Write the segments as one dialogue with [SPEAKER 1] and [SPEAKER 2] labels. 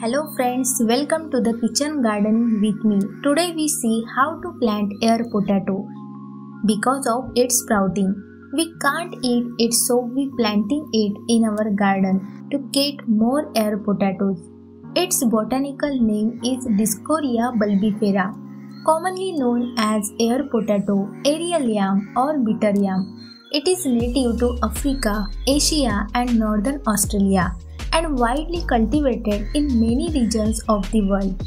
[SPEAKER 1] Hello friends, welcome to the kitchen garden with me. Today we see how to plant air potato. Because of its sprouting, we can't eat it so we planting it in our garden to get more air potatoes. Its botanical name is Dioscorea bulbifera, commonly known as air potato, aerial yam or bitter yam. It is native to Africa, Asia and northern Australia and widely cultivated in many regions of the world.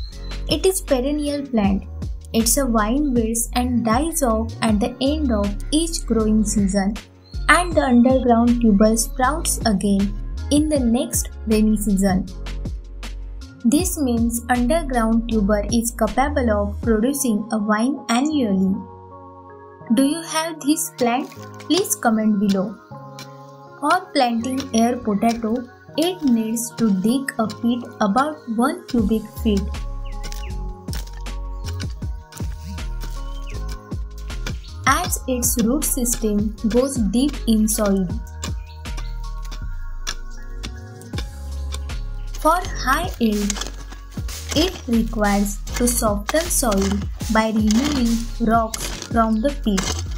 [SPEAKER 1] It is perennial plant. It's a vine weeds and dies off at the end of each growing season and the underground tuber sprouts again in the next rainy season. This means underground tuber is capable of producing a vine annually. Do you have this plant? Please comment below. For planting air potato, it needs to dig a pit about 1 cubic feet. As its root system goes deep in soil. For high yield, it requires to soften soil by removing rocks from the pit.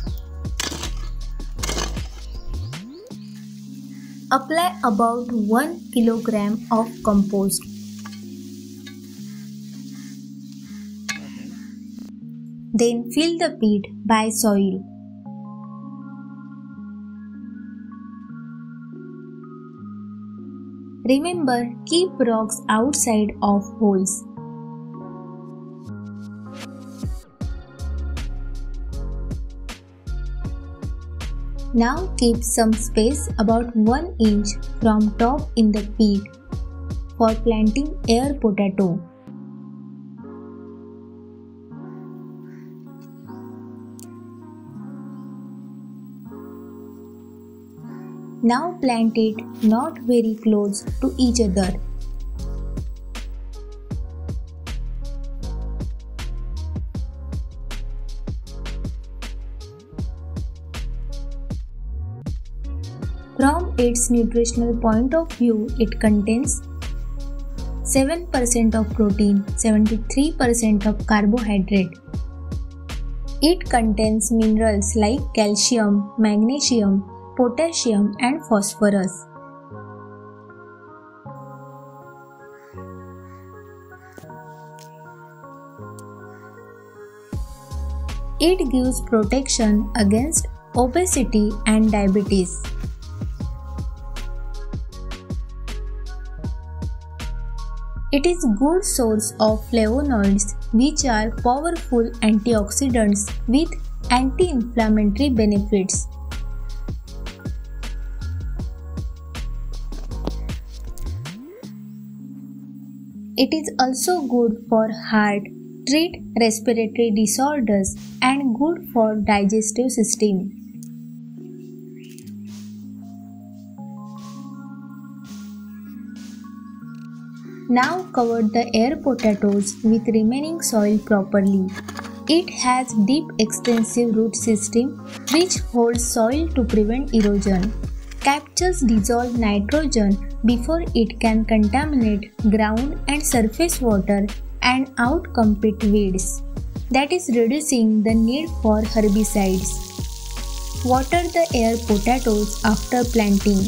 [SPEAKER 1] Apply about 1 kg of compost. Then fill the pit by soil. Remember, keep rocks outside of holes. Now keep some space about 1 inch from top in the pit for planting air potato. Now plant it not very close to each other. From its nutritional point of view, it contains 7% of protein, 73% of carbohydrate. It contains minerals like calcium, magnesium, potassium, and phosphorus. It gives protection against obesity and diabetes. It is good source of flavonoids which are powerful antioxidants with anti-inflammatory benefits. It is also good for heart, treat respiratory disorders and good for digestive system. Now cover the air potatoes with remaining soil properly. It has deep extensive root system which holds soil to prevent erosion. Captures dissolved nitrogen before it can contaminate ground and surface water and outcompete weeds. That is reducing the need for herbicides. Water the air potatoes after planting.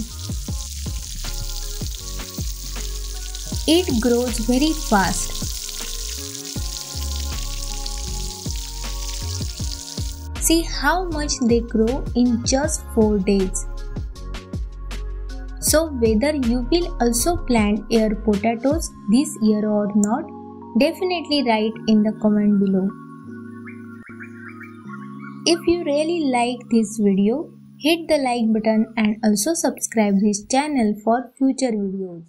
[SPEAKER 1] It grows very fast. See how much they grow in just 4 days. So whether you will also plant your potatoes this year or not, definitely write in the comment below. If you really like this video, hit the like button and also subscribe this channel for future videos.